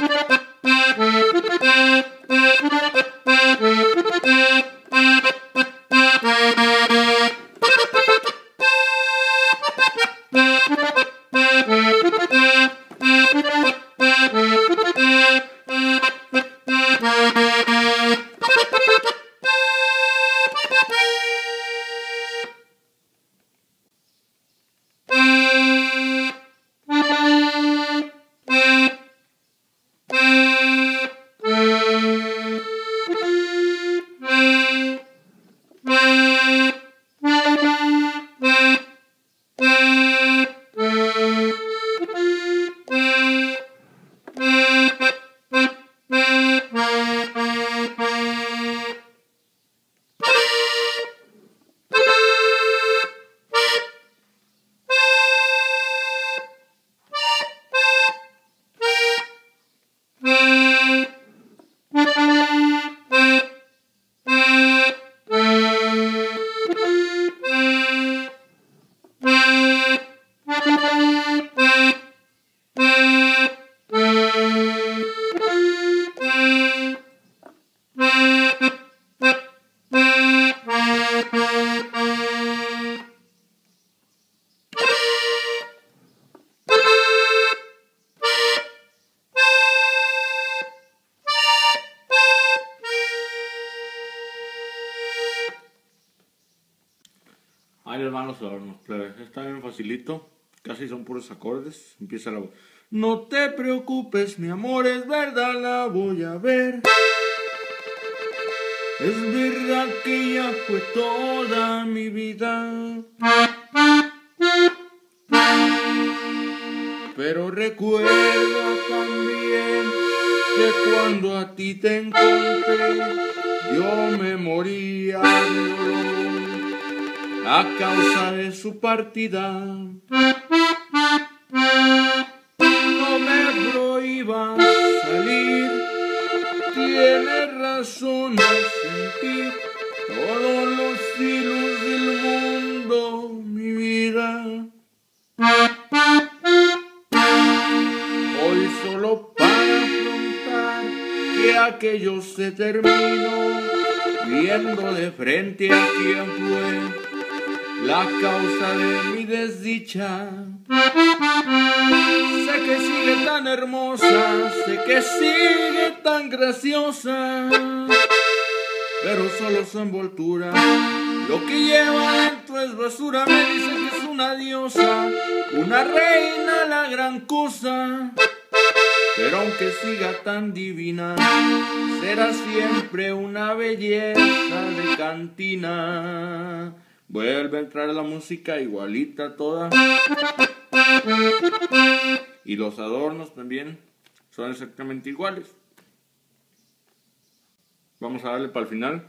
Thank you. Ahí les van los adornos. Está bien facilito. Casi son puros acordes. Empieza la voz. No te preocupes, mi amor, es verdad, la voy a ver. Es verdad que ya fue toda mi vida. Pero recuerda también que cuando a ti te encontré, yo me moría de dolor a causa de su partida. No me prohíba salir, tienes razón al sentir todos los hilos del mundo, mi vida. Hoy solo para afrontar que aquello se terminó, viendo de frente a quien fue la causa de mi desdicha. Sé que sigue tan hermosa, sé que sigue tan graciosa, pero solo su envoltura. Lo que lleva dentro es basura, me dicen que es una diosa, una reina, la gran cosa. Pero aunque siga tan divina, será siempre una belleza de cantina. Vuelve a entrar la música igualita toda. Y los adornos también son exactamente iguales. Vamos a darle para el final.